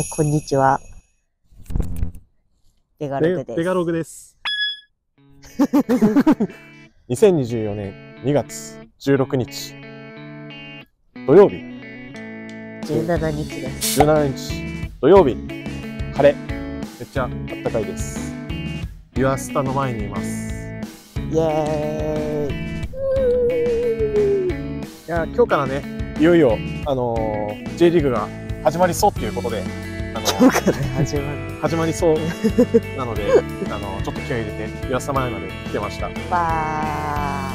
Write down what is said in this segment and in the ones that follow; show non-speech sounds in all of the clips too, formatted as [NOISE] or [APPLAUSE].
え、こんにちは。ベガログです。ベガログです。2024年2月16日土曜日17日です。17日土曜日晴れめっちゃあったかいですユアスタの前にいますイエーイ。いや今日からねいよいよあのー J リーグが始まりそうっていうことであの今日から始まる。始まりそうなので [LAUGHS] あのちょっと気合い入れてユアスタ前まで来てましたわ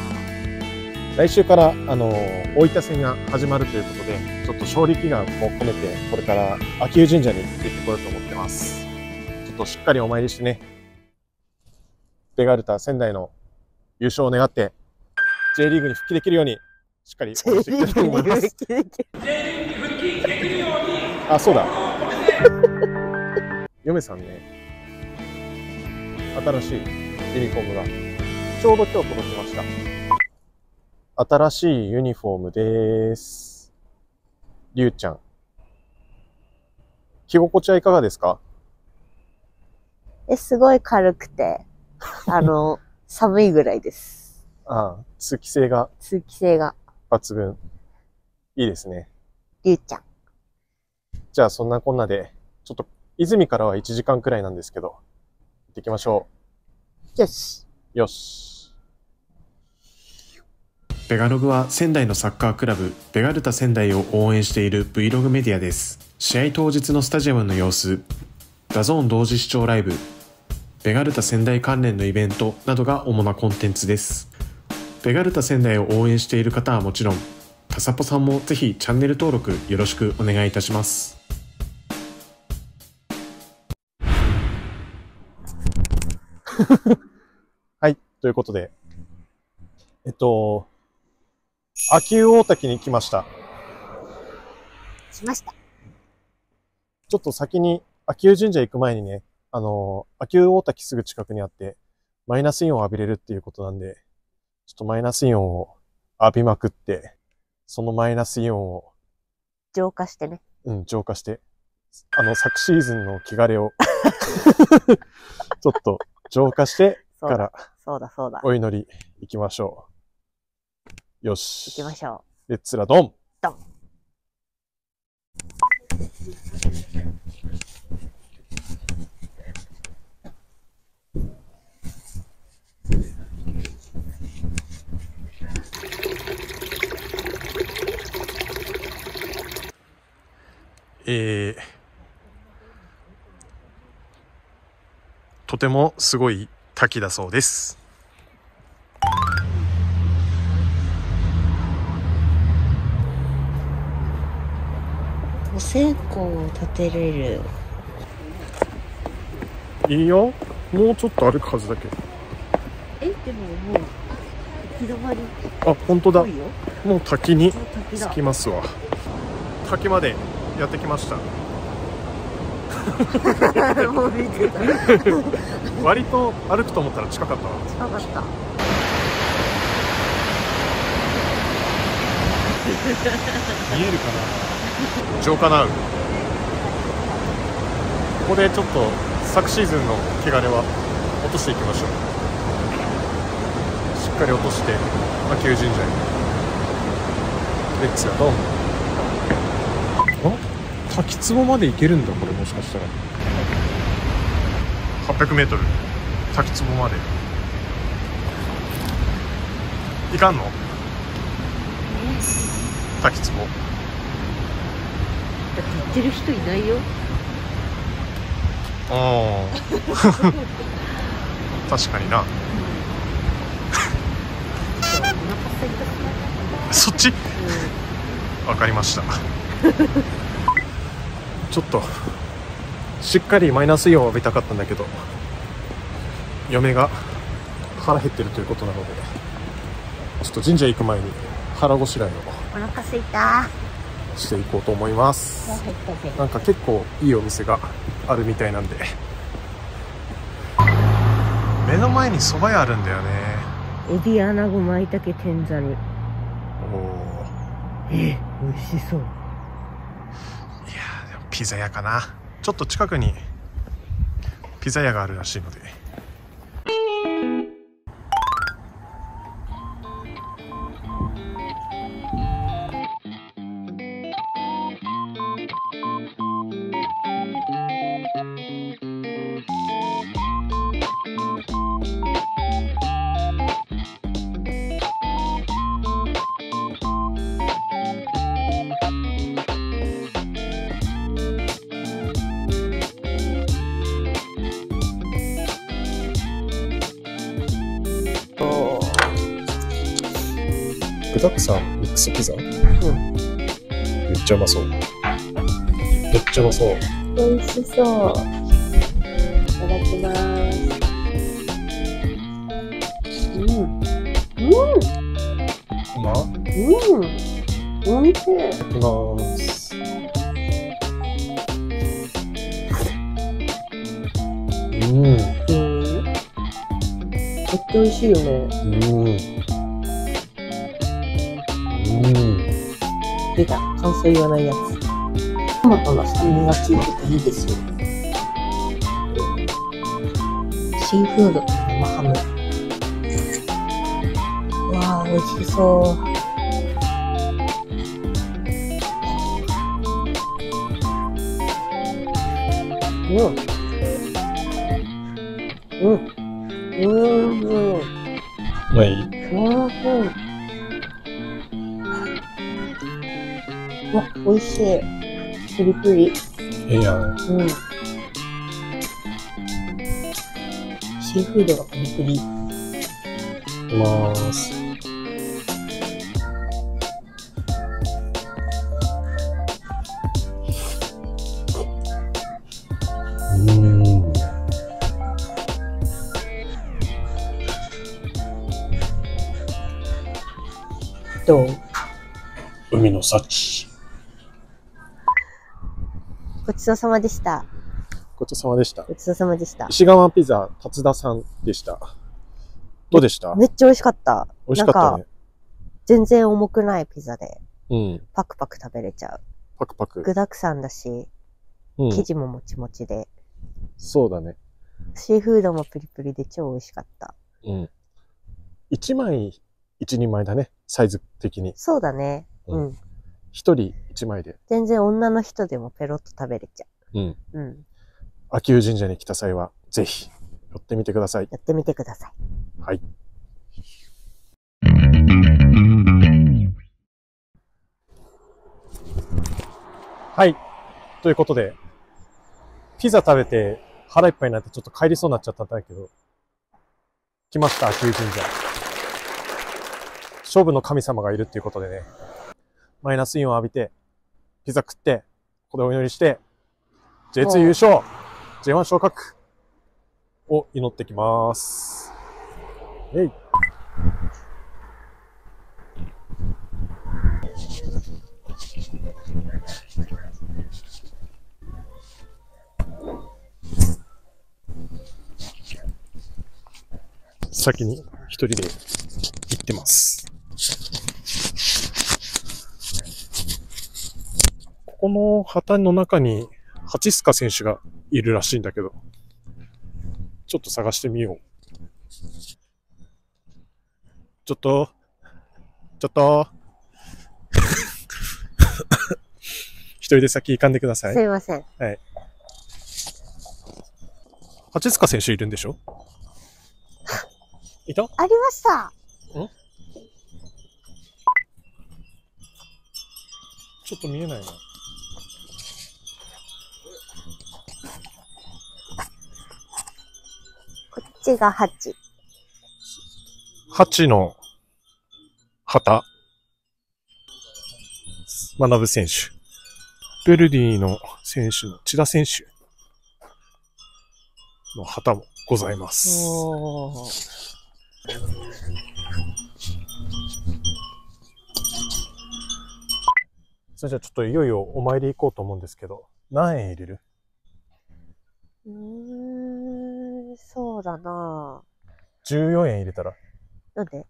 来週から、あの、大分戦が始まるということで、ちょっと勝利祈願も込めて、これから秋保神社に行ってこようと思ってます。ちょっとしっかりお参りしてね、ベガルタ仙台の優勝を願って、J リーグに復帰できるように、しっかり応援ー。していきたいと思います。あ、そうだ。嫁さんね、新しいユニフォームが、ちょうど今日届きました。新しいユニフォームです。りゅうちゃん。着心地はいかがですか？え、すごい軽くて、あの、[LAUGHS] 寒いぐらいです。ああ、通気性が通気性が。抜群。いいですね。りゅうちゃん。じゃあそんなこんなで、ちょっと、泉からは1時間くらいなんですけど、行ってきましょよし。う。よし。ベガログは仙台のサッカークラブベガルタ仙台を応援している Vlog メディアです。試合当日のスタジアムの様子、DAZN 同時視聴ライブ、ベガルタ仙台関連のイベントなどが主なコンテンツです。ベガルタ仙台を応援している方はもちろん、他サポさんもぜひチャンネル登録よろしくお願いいたします。[LAUGHS] はい。ということで、えっと、秋保大滝に来ました。しました。ちょっと先に秋保神社行く前にね、あの、秋保大滝すぐ近くにあって、マイナスイオンを浴びれるっていうことなんで、ちょっとマイナスイオンを浴びまくって、そのマイナスイオンを、浄化してね。うん、浄化して、あの、昨シーズンの汚れを、[LAUGHS] ちょっと浄化して [LAUGHS] からそうだ、そうだ。お祈り行きましょう。よし。行きましょレッツラドンドンえー、とてもすごい滝だそうです。う。お線香を立てれる。いいよ。もうちょっと歩くはずだけど。え、でももう、行き止まりっあ、本当だ。もう滝に着きますわ。滝までやってきました。[LAUGHS] もう見てた。割と歩くと思ったら近かったわ。近かった。見えるかな？浄化ナウここでちょっと昨シーズンの汚れは落としていきましょうしっかり落として秋保神社にレッツラドンあ滝壺まで行けるんだこれもしかしたら。800m 滝壺まで。行かんの？滝壺。だって行ってる人いないよ。ああ [LAUGHS] 確かにな。そっち？わかりましたちょっとしっかりマイナスイオンを浴びたかったんだけど嫁が腹減ってるということなのでちょっと神社行く前に腹ごしらえをお腹空いた。していこうと思います。なんか結構いいお店があるみたいなんで目の前に蕎麦屋あるんだよねエビアナゴ舞茸天ざる。おおえ、美味しそう。ピザ屋かな。ちょっと近くにピザ屋があるらしいので。具沢山ミックスピザ？うん。めっちゃうまそう。めっちゃうまそう。美味しそう。いただきます。うん。うん。うまうん。おいしい。いただきますうん。うん。めっちゃ美味しいよね。うん感想言わないやつ。トマトの酸味が効いてていいですよ。シーフードと生ハム。わあ、美味しそう。うん。うん。うん。うん。はいうん。美味しい。プリプリ。ええやんうん。シーフードがプリプリ。いきますうんどう？海の幸ごちそうさまでした。ごちそうさまでした。ごちそうさまでした。石川ピザ達田さんでした。どうでした？めっちゃ美味しかった。美味しかったなんね全然重くないピザで、うん。パクパク食べれちゃう。パクパク。具沢山だし、うん。生地ももちもちで、そうだね。シーフードもプリプリで超美味しかった。うん。1枚1人前だねサイズ的に。そうだね。ううんん。1人1枚で全然女の人でもペロッと食べれちゃうんう。うん。秋保神社に来た際はぜひ寄ってみてくださいやってみてください。はいはい。ということで、ピザ食べて腹いっぱいになってちょっと帰りそうになっちゃったんだけど、来ました、秋保神社。勝負の神様がいるっていうことでね、マイナスイオンを浴びて、ピザ食って、ここでお祈りして、J2 優勝 !J1 昇格を祈ってきます。えい。先に一人で行ってます。ここの旗の中にハチスカ選手がいるらしいんだけど、ちょっと探してみよう。ちょっと、ちょっと、[LAUGHS] 一人で先行かんでくださいす。いません。ハチスカ選手いるんでしょ？[LAUGHS] いた？ありましたちょっと見えないな。こっちが8。ハチの旗。学ぶ選手。ベルディの選手の千田選手の旗もございます。それじゃあちょっといよいよお参り行こうと思うんですけど、何円入れる？うーん、そうだな ?14 円入れたら？なんで？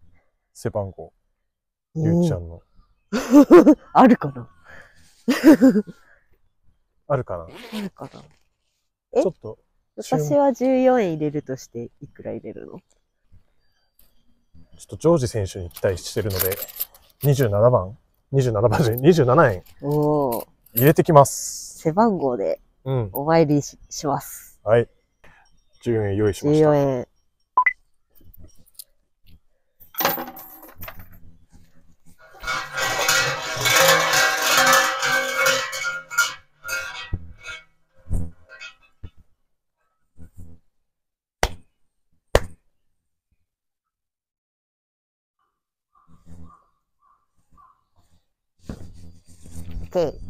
背番号、ゆうちゃんの。[LAUGHS] あるかな？[LAUGHS] あるかな？あるかな？え？ちょっと、注私は14円入れるとしていくら入れるの？ちょっとジョージ選手に期待してるので、27番 ?27 番じゃない27円おお、入れてきます。背番号でうん。お参りしします。はい。14円用意しました。14円。OK。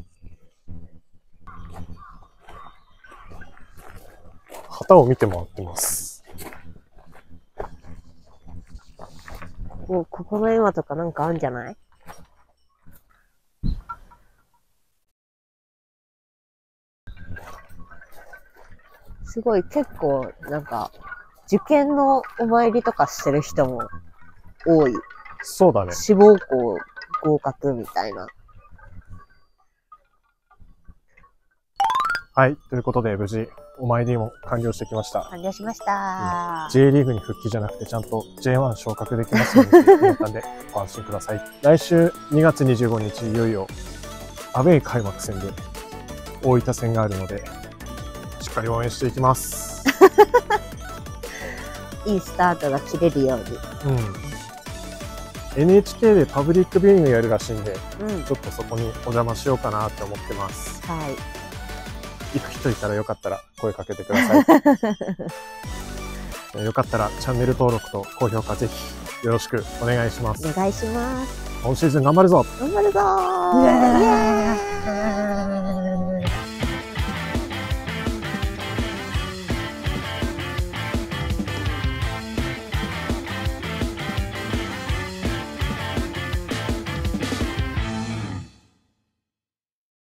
旗を見て回ってます。もうここの絵馬とかなんかあるんじゃない？すごい結構なんか受験のお参りとかしてる人も多い。そうだね。志望校合格みたいな。はい。ということで、無事、お参りも完了してきました。完了しました。J リーグに復帰じゃなくて、ちゃんと J1 昇格できますようにと思ったんで、[LAUGHS] ご安心ください。来週2月25日、いよいよ、アウェイ開幕戦で、大分戦があるので、しっかり応援していきます。[LAUGHS] いいスタートが切れるよううん。NHK でパブリックビューイングやるらしいんで、に。うん。ちょっとそこにお邪魔しようかなって思ってます。はい。行く人いたらよかったら声かけてください。[LAUGHS] よかったらチャンネル登録と高評価ぜひよろしくお願いします。お願いします。今シーズン頑張るぞ頑張るぞイエーイ